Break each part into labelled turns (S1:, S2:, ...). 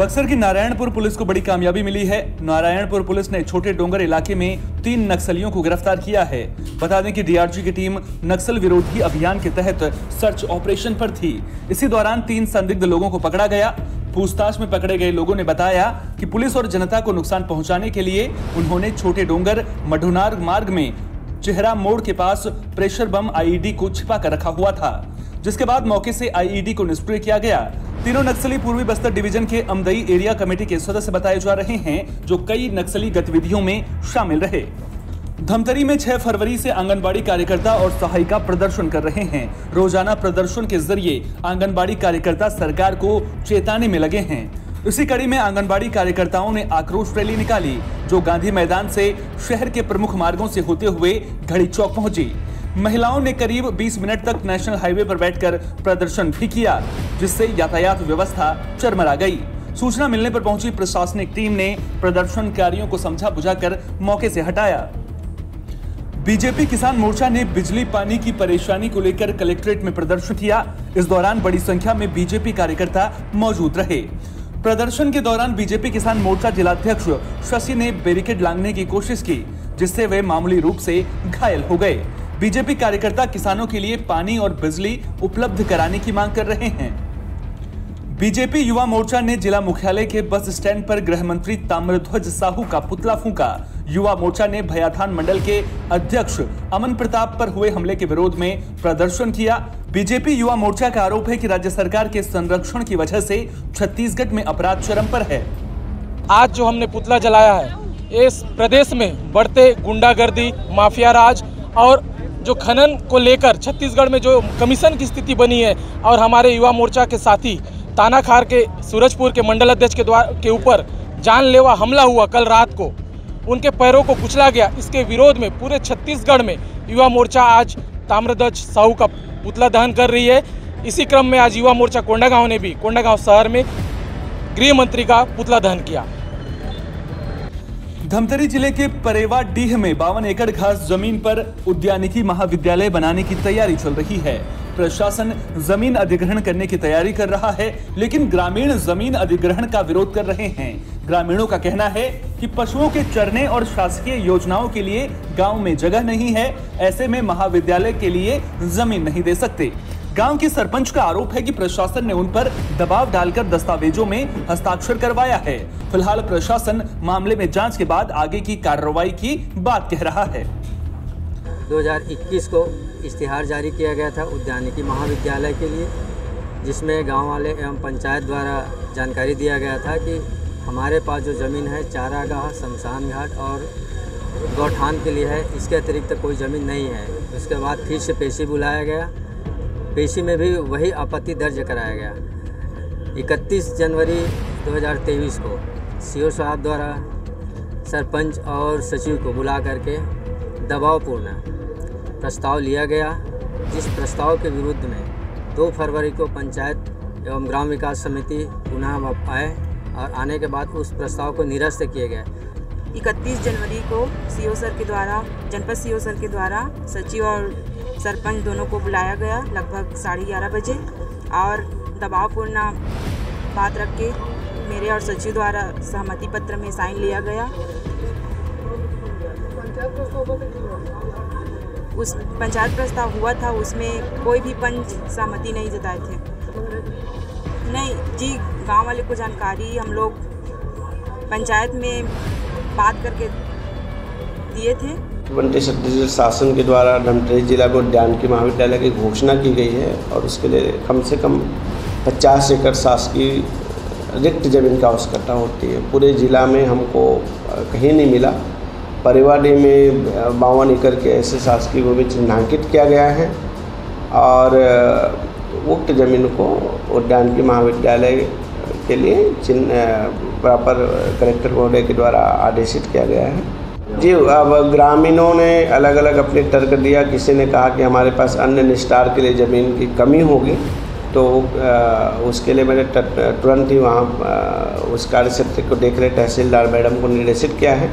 S1: बक्सर की नारायणपुर पुलिस को बड़ी कामयाबी मिली है। नारायणपुर पुलिस ने छोटे डोंगर इलाके में तीन नक्सलियों को गिरफ़्तार किया है। बता दें कि डीआरजी की टीम नक्सल विरोधी अभियान के तहत सर्च ऑपरेशन पर थी। इसी दौरान तीन संदिग्ध लोगों को पकड़ा गया। पूछताछ में पकड़े गए लोगों ने बताया कि पुलिस और जनता को नुकसान पहुँचाने के लिए उन्होंने छोटे डोंगर मढुनार मार्ग में चेहरा मोड़ के पास प्रेशर बम आईईडी को छिपा कर रखा हुआ था, जिसके बाद मौके से आईईडी को निष्क्रिय किया गया। तीनों नक्सली पूर्वी बस्तर डिवीज़न के अमदई एरिया कमेटी के सदस्य बताए जा रहे हैं, जो कई नक्सली गतिविधियों में शामिल रहे। धमतरी में 6 फरवरी से आंगनबाड़ी कार्यकर्ता और सहायिका प्रदर्शन कर रहे हैं। रोज़ाना प्रदर्शन के ज़रिए आंगनबाड़ी कार्यकर्ता सरकार को चेताने में लगे हैं। इसी कड़ी में आंगनबाड़ी कार्यकर्ताओं ने आक्रोश रैली निकाली, जो गांधी मैदान से शहर के प्रमुख मार्गों से होते हुए घड़ी चौक पहुँची। महिलाओं ने करीब 20 मिनट तक नेशनल हाईवे पर बैठकर प्रदर्शन भी किया, जिससे यातायात व्यवस्था चरमरा गई। सूचना मिलने पर पहुँची प्रशासनिक टीम ने प्रदर्शनकारियों को समझा बुझाकर मौके से हटाया। बीजेपी किसान मोर्चा ने बिजली पानी की परेशानी को लेकर कलेक्ट्रेट में प्रदर्शन किया। इस दौरान बड़ी संख्या में बीजेपी कार्यकर्ता मौजूद रहे। प्रदर्शन के दौरान बीजेपी किसान मोर्चा जिलाध्यक्ष शशि ने बैरिकेड लांगने की कोशिश की, जिससे वे मामूली रूप से घायल हो गए। बीजेपी कार्यकर्ता किसानों के लिए पानी और बिजली उपलब्ध कराने की मांग कर रहे हैं। बीजेपी युवा मोर्चा ने जिला मुख्यालय के बस स्टैंड पर गृह मंत्री ताम्रध्वज साहू का पुतला फूका। युवा मोर्चा ने भयाथान मंडल के अध्यक्ष अमन प्रताप पर हुए हमले के विरोध में प्रदर्शन किया। बीजेपी युवा मोर्चा का आरोप है कि राज्य सरकार के संरक्षण की वजह से छत्तीसगढ़ में अपराध चरम पर है।
S2: आज जो हमने पुतला जलाया है, इस प्रदेश में बढ़ते गुंडागर्दी, माफिया राज और जो खनन को लेकर छत्तीसगढ़ में जो कमीशन की स्थिति बनी है और हमारे युवा मोर्चा के साथी तानाखार के, सूरजपुर के मंडल अध्यक्ष के द्वारा के ऊपर जानलेवा हमला हुआ कल रात को उनके पैरों को कुचला गया। इसके विरोध में पूरे छत्तीसगढ़ में युवा मोर्चा आज ताम्रध्वज, साहू का पुतला दहन कर रही है। इसी क्रम में आज युवा मोर्चा कोंडागांव ने भी, कोंडागांव शहर में गृह मंत्री का पुतला दहन किया।
S1: धमतरी ज़िले के परेवा डीह में बावन एकड़ घास ज़मीन पर उद्यानिकी महाविद्यालय बनाने की तैयारी चल रही है। प्रशासन ज़मीन अधिग्रहण करने की तैयारी कर रहा है, लेकिन ग्रामीण ज़मीन अधिग्रहण का विरोध कर रहे हैं। ग्रामीणों का कहना है कि पशुओं के चरने और शासकीय योजनाओं के लिए गाँव में जगह नहीं है, ऐसे में महाविद्यालय के लिए ज़मीन नहीं दे सकते। गाँव के सरपंच का आरोप है कि प्रशासन ने उन पर दबाव डालकर दस्तावेजों में हस्ताक्षर करवाया है। फ़िलहाल प्रशासन मामले में जाँच के बाद आगे की कार्रवाई की बात कह रहा है।
S3: 2021 को इश्तिहार जारी किया गया था उद्यानिकी महाविद्यालय के लिए, जिसमें गाँव वाले एवं पंचायत द्वारा जानकारी दिया गया था कि हमारे पास जो ज़मीन है, चारागाह शमशान घाट और गौठान के लिए है, इसके अतिरिक्त कोई ज़मीन नहीं है। उसके बाद फिर से पेशी बुलाया गया। पेशी में भी वही आपत्ति दर्ज कराया गया। 31 जनवरी 2023 को सीओ साहब द्वारा सरपंच और सचिव को बुला करके दबावपूर्ण प्रस्ताव लिया गया, जिस प्रस्ताव के विरुद्ध में 2 फरवरी को पंचायत एवं ग्राम विकास समिति पुनः आए और आने के बाद उस प्रस्ताव को निरस्त किए गए।
S4: इकतीस जनवरी को सीओ सर के द्वारा, जनपद सीओ सर के द्वारा सचिव और सरपंच दोनों को बुलाया गया लगभग साढ़े ग्यारह बजे और दबावपूर्ण बात रख के मेरे और सचिव द्वारा सहमति पत्र में साइन लिया गया। उस पंचायत प्रस्ताव हुआ था, उसमें कोई भी पंच सहमति नहीं जताए थे। नहीं, जी, गाँव वाले को जानकारी हम लोग पंचायत में बात करके दिए थे।
S5: ट्वेंटी छत्तीसगढ़ शासन के द्वारा धमतरी जिला को उद्यान की महाविद्यालय की घोषणा की गई है और उसके लिए कम से कम 50 एकड़ शासकीय रिक्त ज़मीन का आवश्यकता होती है। पूरे ज़िला में हमको कहीं नहीं मिला। परिवाडी में बावन एकड़ के ऐसे शासकीय भूमि चिन्हांकित किया गया है और उक्त ज़मीन को उद्यान की महाविद्यालय के लिए चिन्ह प्रॉपर कलेक्टर महोदय के द्वारा आदेशित किया गया है। जी, अब ग्रामीणों ने अलग अलग अपने तर्क दिया। किसी ने कहा कि हमारे पास अन्य निस्तार के लिए ज़मीन की कमी होगी तो उसके लिए मैंने तुरंत ही वहाँ उस कार्य क्षेत्र को देख रहे तहसीलदार मैडम को निर्देशित किया है।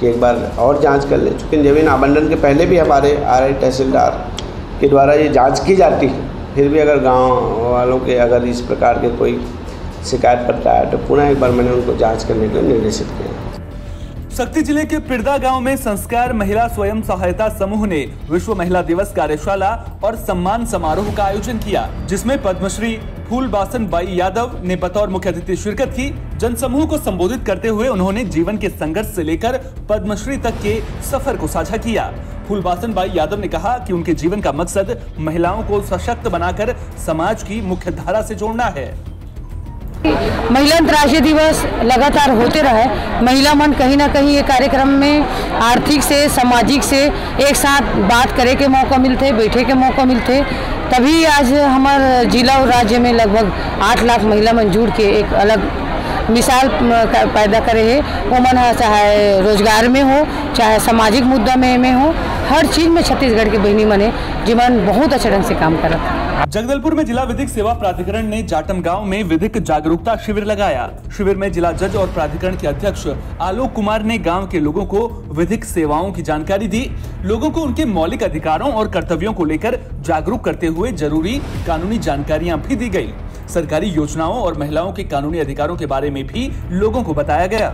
S5: कि एक बार और जाँच कर ले। चूँकि ज़मीन आवंटन के पहले भी हमारे आर आई तहसीलदार के द्वारा ये जाँच की जाती है फिर भी अगर गाँव वालों के अगर इस प्रकार के कोई शिकायत पत्र आया तो पुनः एक बार मैंने उनको जाँच करने के लिए निर्देशित किया।
S1: शक्ति ज़िले के पिरदा गाँव में संस्कार महिला स्वयं सहायता समूह ने विश्व महिला दिवस कार्यशाला और सम्मान समारोह का आयोजन किया, जिसमें पद्मश्री फूल बासन बाई यादव ने बतौर मुख्य अतिथि शिरकत की। जनसमूह को संबोधित करते हुए उन्होंने जीवन के संघर्ष से लेकर पद्मश्री तक के सफ़र को साझा किया। फूलबासन बाई यादव ने कहा कि उनके जीवन का मकसद महिलाओं को सशक्त बनाकर समाज की मुख्य धारा से जोड़ना है।
S6: महिला अंतर्राष्ट्रीय दिवस लगातार होते रहे। महिला मन कहीं ना कहीं ये कार्यक्रम में आर्थिक से, सामाजिक से एक साथ बात करे के मौका मिलते, बैठे के मौका मिलते। तभी आज हमारे जिला और राज्य में लगभग आठ लाख महिला मन जुड़ के एक अलग मिसाल पैदा करे है। वो मन, चाहे रोज़गार में हो, चाहे सामाजिक मुद्दा में में हो, हर चीज़ में छत्तीसगढ़ के बहनी मने जीवन बहुत अच्छे ढंग से काम कर करत
S1: जगदलपुर में जिला विधिक सेवा प्राधिकरण ने जाटम गाँव में विधिक जागरूकता शिविर लगाया। शिविर में जिला जज और प्राधिकरण के अध्यक्ष आलोक कुमार ने गाँव के लोगों को विधिक सेवाओं की जानकारी दी। लोगों को उनके मौलिक अधिकारों और कर्तव्यों को लेकर जागरूक करते हुए ज़रूरी कानूनी जानकारियाँ भी दी गई सरकारी योजनाओं और महिलाओं के कानूनी अधिकारों के बारे में भी लोगों को बताया गया।